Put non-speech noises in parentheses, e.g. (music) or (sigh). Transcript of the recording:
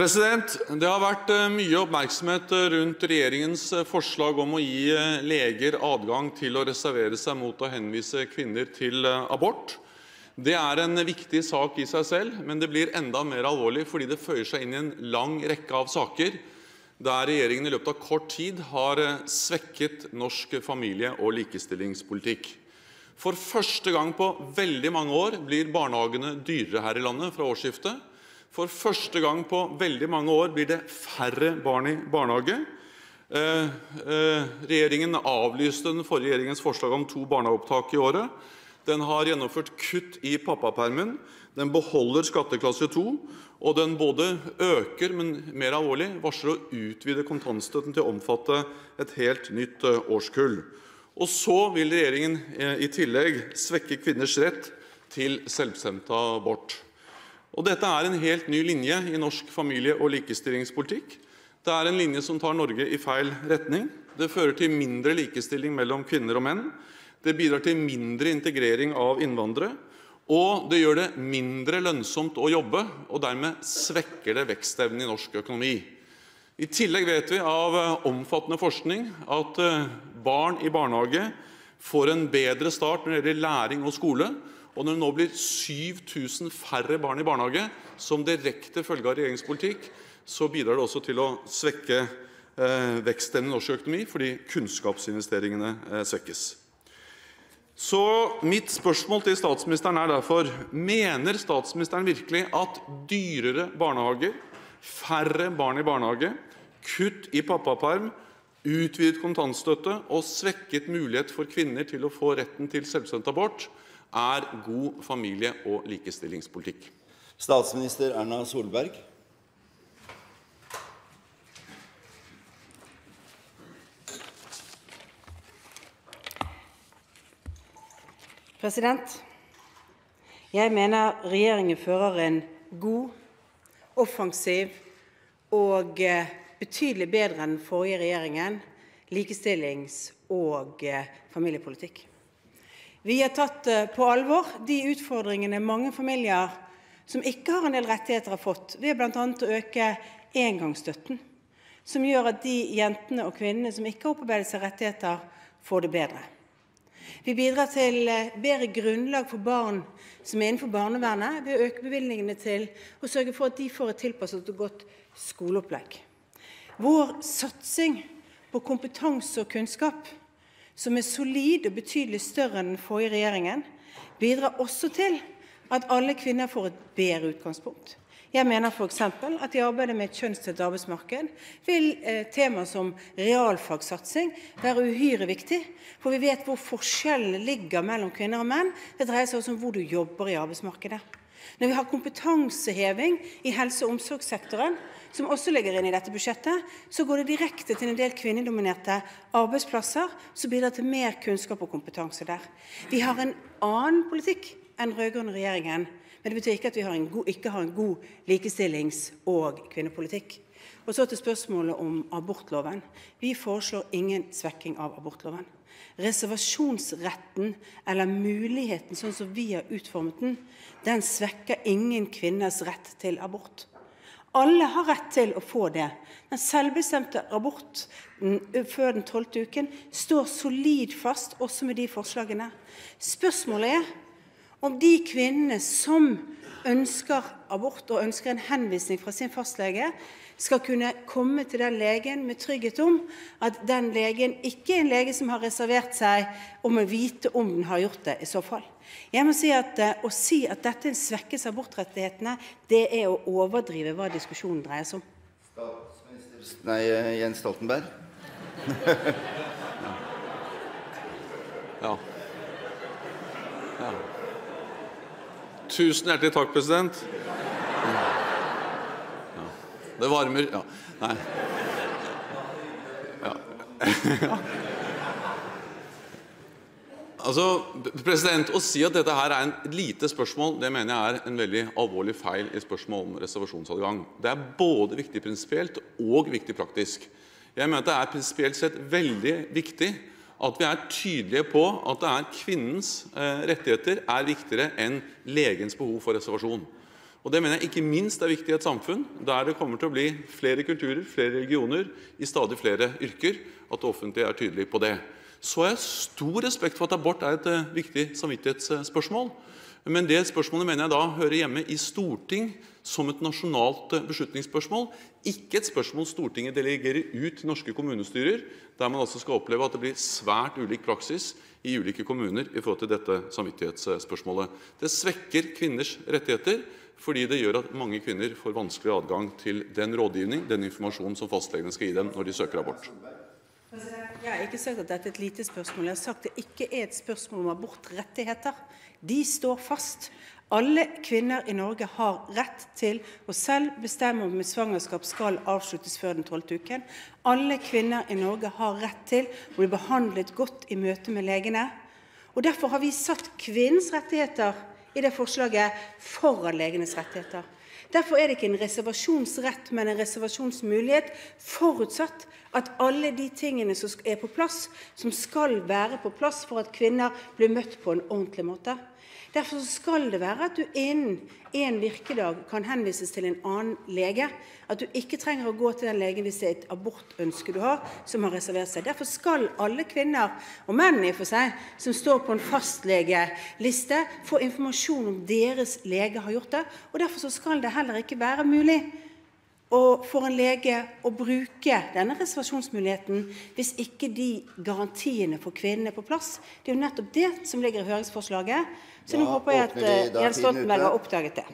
President, Det har vært eh, mye oppmerksomhet eh, rundt regjeringens eh, forslag om å gi leger adgang til å reservere seg mot å henvise kvinner til abort. Det er en viktig sak i seg selv, men det blir enda mer alvorlig fordi det føyer seg inn i en lang rekke av saker der regjeringen i løpet av kort tid har svekket norsk familie- og likestillingspolitikk. For første gang på veldig mange år blir barnehagene dyrere her i landet fra årsskiftet. For første gang på veldig mange år blir det færre barn i barnehage. Eh, eh, regjeringen avlyste den forrige regjeringens forslag om to barnehageopptak i året. Den har gjennomført kutt i pappapermen. Den beholder skatteklasse 2, og den både øker, men mer alvorlig, varsler å utvide kontantstøtten til å omfatte et helt nytt eh, årskull. Og så vil regjeringen i tillegg svekke kvinners rett til selvbestemt abort. Og Dette er en helt ny linje i norsk familie- og likestillingspolitikk. Det er en linje som tar Norge i feil retning. Det fører til mindre likestilling mellom kvinner og menn. Det bidrar til mindre integrering av innvandrere. Og det gjør det mindre lønnsomt å jobbe, og dermed svekker det vekstevnen i norsk økonomi. I tillegg vet vi av eh, omfattende forskning at eh, barn i barnehage får en bedre start når det gjelder læring og skole, og når det nå blir 7000 færre barn i barnehage som direkte følge av regjeringens politikk, så bidrar det også til å svekke eh, veksten i norsk økonomi, fordi kunnskapsinvesteringene eh, svekkes. Så Mitt spørsmål til statsministeren er derfor mener statsministeren virkelig at dyrere barnehager, færre barn i barnehage, kutt i pappaperm, utvidet kontantstøtte og svekket mulighet for kvinner til å få retten til selvbestemt abort er god familie- og likestillingspolitikk? Statsminister Erna Solberg. President, jeg mener regjeringen fører en god, offensiv og eh, betydelig bedre enn den forrige regjeringen likestillings- og eh, familiepolitikk. Vi har tatt eh, på alvor de utfordringene mange familier som ikke har en del rettigheter, har fått, ved bl.a. å øke engangsstøtten, som gjør at de jentene og kvinnene som ikke har opparbeidet seg rettigheter, får det bedre. Vi bidrar til eh, bedre grunnlag for barn som er innenfor barnevernet, ved å øke bevilgningene til å sørge for at de får et tilpasset og godt skoleopplegg. Vår satsing på kompetanse og kunnskap som er solid og betydelig større enn den forrige regjeringen, bidrar også til at alle kvinner får et bedre utgangspunkt. Jeg mener f.eks. at i arbeidet med et kjønnsdelt arbeidsmarked vil eh, tema som realfagsatsing være uhyre viktig, for vi vet hvor forskjellene ligger mellom kvinner og menn. Det dreier seg også om hvor du jobber i arbeidsmarkedet. Når vi har kompetanseheving i helse- og omsorgssektoren, som også ligger inne i dette budsjettet, så går det direkte til en del kvinnedominerte arbeidsplasser, som bidrar til mer kunnskap og kompetanse der. Vi har en annen politikk enn den rød-grønne regjeringen, men det betyr ikke at vi ikke har en god likestillings- og kvinnepolitikk. Og så til spørsmålet om abortloven. Vi foreslår ingen svekking av abortloven. Reservasjonsretten, eller muligheten sånn som vi har utformet den, den svekker ingen kvinners rett til abort. Alle har rett til å få det. Den selvbestemte aborten før den tolvte uken står solid fast, også med de forslagene. Spørsmålet er om de kvinnene som ønsker abort og ønsker en henvisning fra sin fastlege, skal kunne komme til den legen med trygghet om at den legen ikke er en lege som har reservert seg om å vite om den har gjort det i så fall. Jeg må si at uh, Å si at dette er en svekkelse av abortrettighetene, det er å overdrive hva diskusjonen dreier seg om. Statsminister Nei, eh, Jens Stoltenberg. (laughs) ja. ja. ja. Tusen hjertelig takk, president. Ja. Det varmer Ja. Nei. Ja. Altså, president, Å si at dette her er en lite spørsmål, det mener jeg er en veldig alvorlig feil i spørsmål om reservasjonsadgang. Det er både viktig prinsipielt og viktig praktisk. Jeg mener at det er prinsipielt sett veldig viktig at vi er tydelige på at det er kvinnens eh, rettigheter er viktigere enn legens behov for reservasjon. Og Det mener jeg ikke minst er viktig i et samfunn der det kommer til å bli flere kulturer, flere religioner, i stadig flere yrker, at det offentlige er tydelig på det. Så har jeg stor respekt for at abort er et eh, viktig samvittighetsspørsmål. Men det spørsmålet mener jeg da hører hjemme i storting som et nasjonalt eh, beslutningsspørsmål, ikke et spørsmål Stortinget delegerer ut til norske kommunestyrer, der man altså skal oppleve at det blir svært ulik praksis i ulike kommuner i forhold til dette samvittighetsspørsmålet. Det svekker kvinners rettigheter fordi det gjør at mange kvinner får vanskelig adgang til den rådgivning, den informasjonen som fastlegene skal gi dem når de søker abort. Jeg har ikke sagt at dette er et lite spørsmål. Jeg har sagt at det ikke er et spørsmål om abortrettigheter. De står fast. Alle kvinner i Norge har rett til å selv bestemme om et svangerskap skal avsluttes før den tolvte uken. Alle kvinner i Norge har rett til å bli behandlet godt i møte med legene. Og Derfor har vi satt kvinnens rettigheter i det forslaget foran legenes rettigheter. Derfor er det ikke en reservasjonsrett, men en reservasjonsmulighet, forutsatt at alle de tingene som er på plass, som skal være på plass for at kvinner blir møtt på en ordentlig måte. Derfor skal det være at du innen en virkedag kan henvises til en annen lege. At du ikke trenger å gå til den legen hvis det er et abortønske du har, som har reservert seg. Derfor skal alle kvinner, og menn i og for seg, som står på en fastlegeliste, få informasjon om deres lege har gjort det. Og Derfor skal det heller ikke være mulig for en lege å bruke denne reservasjonsmuligheten hvis ikke de garantiene for kvinnen er på plass. Det er jo nettopp det som ligger i høringsforslaget. Så nå håper jeg at eh, Jens Stoltenberg har oppdaget det.